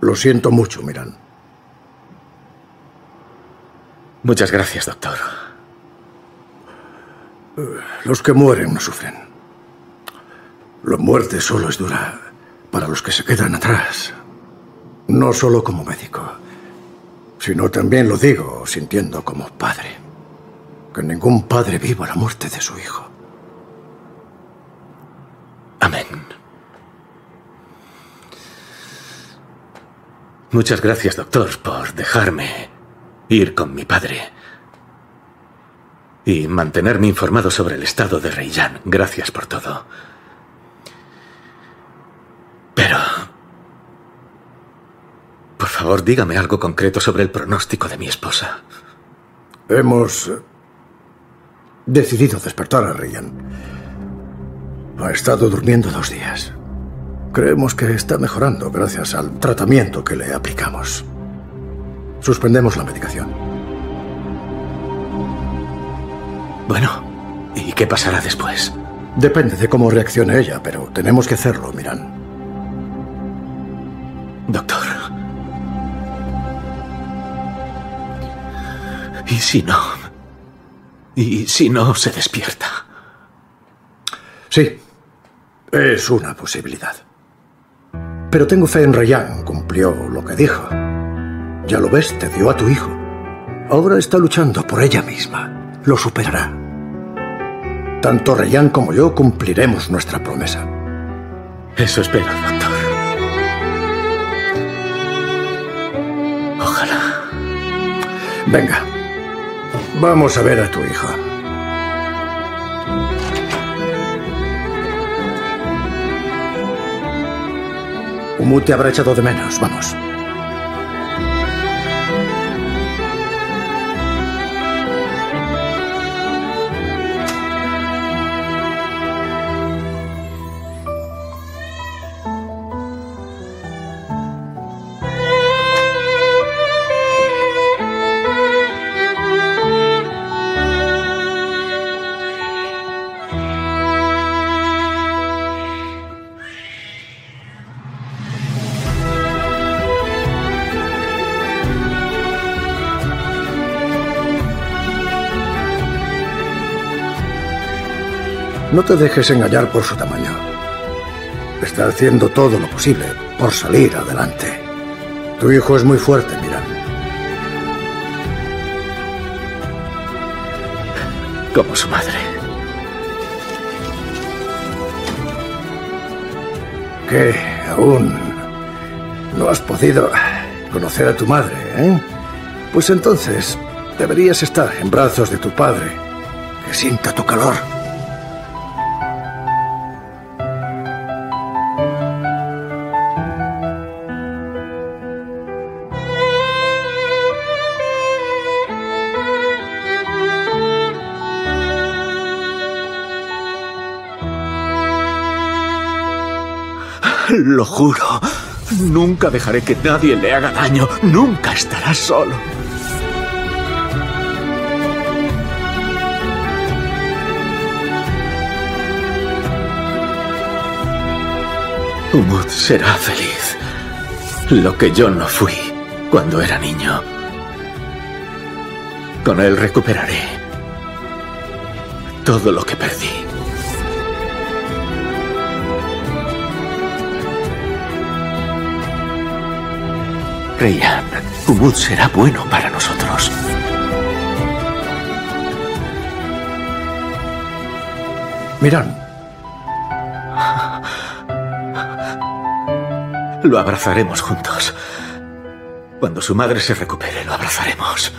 Lo siento mucho, Miran. Muchas gracias, doctor. Los que mueren no sufren. La muerte solo es dura para los que se quedan atrás. No solo como médico, sino también lo digo sintiendo como padre. Que ningún padre viva la muerte de su hijo. Amén. Muchas gracias, doctor, por dejarme ir con mi padre y mantenerme informado sobre el estado de Reiyan. Gracias por todo. Pero... Por favor, dígame algo concreto sobre el pronóstico de mi esposa. Hemos decidido despertar a Reiyan. Ha estado durmiendo dos días. Creemos que está mejorando gracias al tratamiento que le aplicamos. Suspendemos la medicación. Bueno, ¿y qué pasará después? Depende de cómo reaccione ella, pero tenemos que hacerlo, Miran. Doctor. ¿Y si no? ¿Y si no se despierta? Sí, es una posibilidad. Pero tengo fe en Rayan, cumplió lo que dijo. Ya lo ves, te dio a tu hijo. Ahora está luchando por ella misma. Lo superará. Tanto Rayan como yo cumpliremos nuestra promesa. Eso espero, doctor. Ojalá. Venga, vamos a ver a tu hijo. Umut te habrá echado de menos. Vamos. No te dejes engañar por su tamaño. Está haciendo todo lo posible por salir adelante. Tu hijo es muy fuerte, mira. Como su madre. ¿Qué? ¿Aún no has podido conocer a tu madre, eh? Pues entonces deberías estar en brazos de tu padre, que sienta tu calor. Lo juro. Nunca dejaré que nadie le haga daño. Nunca estará solo. Umut será feliz. Lo que yo no fui cuando era niño. Con él recuperaré todo lo que perdí. Reian, Umut será bueno para nosotros. Miran, Lo abrazaremos juntos. Cuando su madre se recupere, lo abrazaremos.